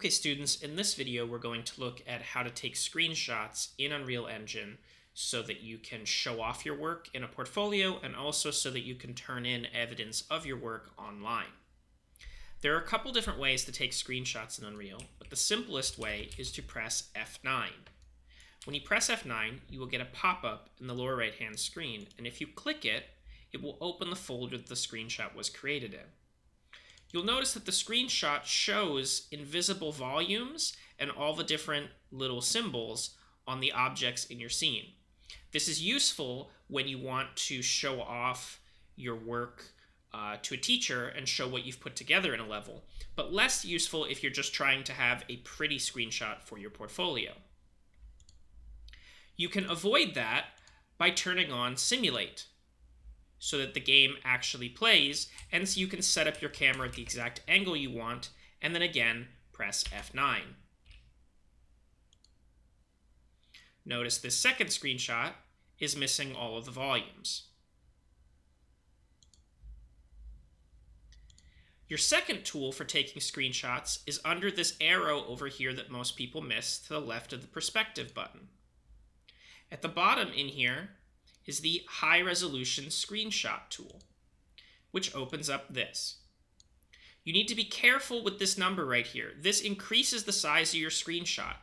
Okay students, in this video we're going to look at how to take screenshots in Unreal Engine so that you can show off your work in a portfolio and also so that you can turn in evidence of your work online. There are a couple different ways to take screenshots in Unreal, but the simplest way is to press F9. When you press F9, you will get a pop-up in the lower right hand screen, and if you click it, it will open the folder that the screenshot was created in you'll notice that the screenshot shows invisible volumes and all the different little symbols on the objects in your scene. This is useful when you want to show off your work uh, to a teacher and show what you've put together in a level, but less useful if you're just trying to have a pretty screenshot for your portfolio. You can avoid that by turning on Simulate so that the game actually plays, and so you can set up your camera at the exact angle you want, and then again, press F9. Notice this second screenshot is missing all of the volumes. Your second tool for taking screenshots is under this arrow over here that most people miss to the left of the perspective button. At the bottom in here, is the high resolution screenshot tool, which opens up this. You need to be careful with this number right here. This increases the size of your screenshot.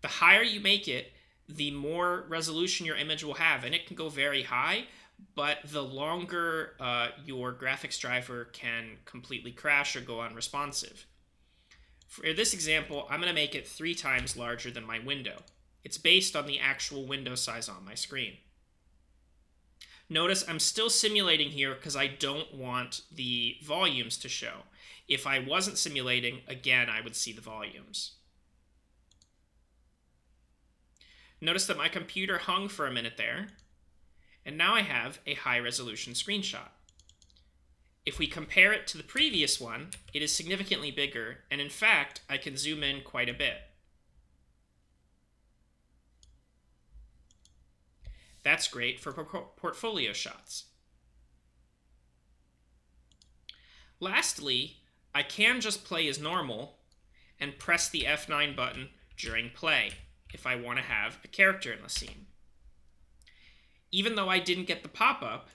The higher you make it, the more resolution your image will have, and it can go very high, but the longer uh, your graphics driver can completely crash or go unresponsive. For this example, I'm going to make it three times larger than my window. It's based on the actual window size on my screen. Notice I'm still simulating here because I don't want the volumes to show. If I wasn't simulating, again, I would see the volumes. Notice that my computer hung for a minute there, and now I have a high resolution screenshot. If we compare it to the previous one, it is significantly bigger, and in fact, I can zoom in quite a bit. That's great for portfolio shots. Lastly, I can just play as normal and press the F9 button during play if I want to have a character in the scene. Even though I didn't get the pop-up,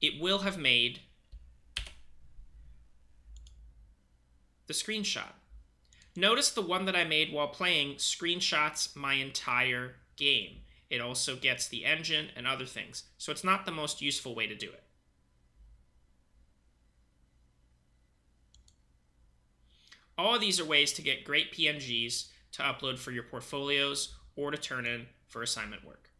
it will have made the screenshot. Notice the one that I made while playing screenshots my entire game. It also gets the engine and other things. So it's not the most useful way to do it. All of these are ways to get great PNGs to upload for your portfolios or to turn in for assignment work.